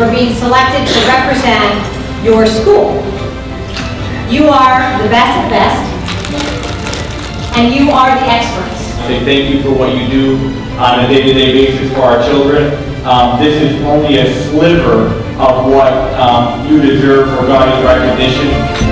for being selected to represent your school. You are the best of best, and you are the experts. Say thank you for what you do on a day-to-day basis for our children. Um, This is only a sliver of what um, you deserve regarding recognition.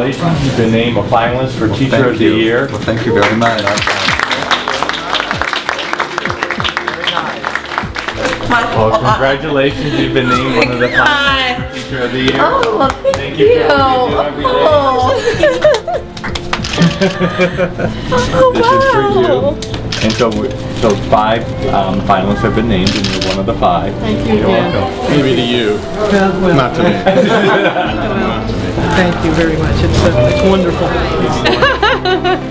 Congratulations, you've been named a finalist for Teacher Thank of the you. Year. Well, thank you very much. Well, congratulations, you've been named one of the finalists for Teacher of the Year. Oh, Thank thank you you. for what you do every day. Oh, This is for you. And so, so five um, finalists have been named, and you're one of the five. Thank you You're again. welcome. Maybe to you, not to me. Thank you very much. It's, uh, it's wonderful.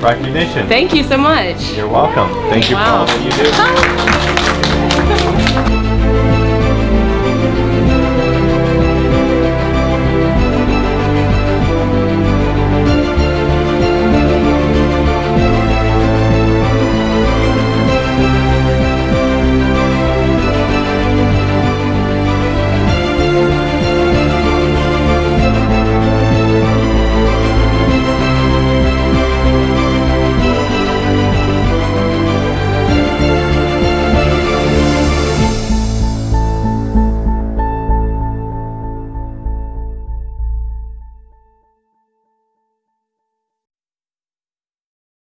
Recognition. Thank you so much. You're welcome. Thank you for all that you do.